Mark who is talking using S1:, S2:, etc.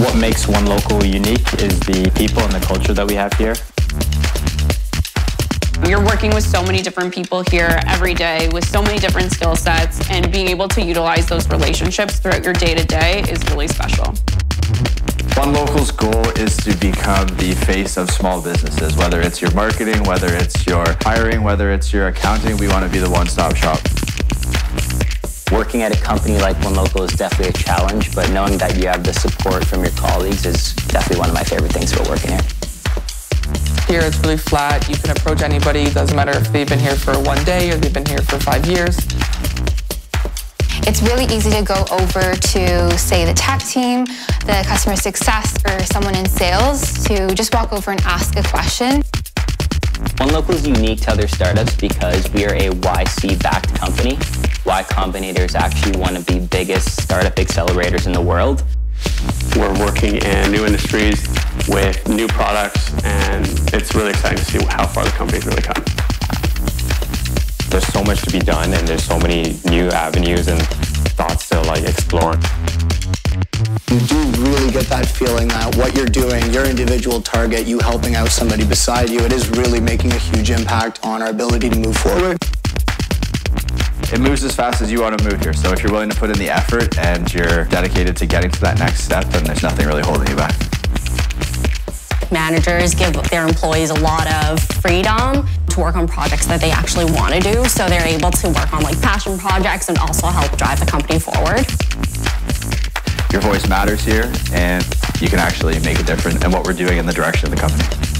S1: What makes OneLocal unique is the people and the culture that we have here.
S2: You're working with so many different people here every day with so many different skill sets, and being able to utilize those relationships throughout your day to day is really special.
S3: OneLocal's goal is to become the face of small businesses, whether it's your marketing, whether it's your hiring, whether it's your accounting, we want to be the one stop shop.
S4: Working at a company like OneLocal is definitely a challenge, but knowing that you have the support from your colleagues is definitely one of my favorite things about working here.
S5: Here it's really flat. You can approach anybody. It doesn't matter if they've been here for one day or they've been here for five years.
S6: It's really easy to go over to, say, the tech team, the customer success, or someone in sales to just walk over and ask a question.
S4: OneLocal is unique to other startups because we are a YC-backed company. Y Combinator is actually one of the biggest startup accelerators in the world.
S7: We're working in new industries with new products, and it's really exciting to see how far the company's really come.
S8: There's so much to be done, and there's so many new avenues and thoughts to like explore.
S9: You do really get that feeling that what you're doing, your individual target, you helping out somebody beside you, it is really making a huge impact on our ability to move forward.
S3: It moves as fast as you want to move here. So if you're willing to put in the effort and you're dedicated to getting to that next step, then there's nothing really holding you back.
S10: Managers give their employees a lot of freedom to work on projects that they actually want to do. So they're able to work on like passion projects and also help drive the company forward.
S3: Your voice matters here and you can actually make a difference in what we're doing in the direction of the company.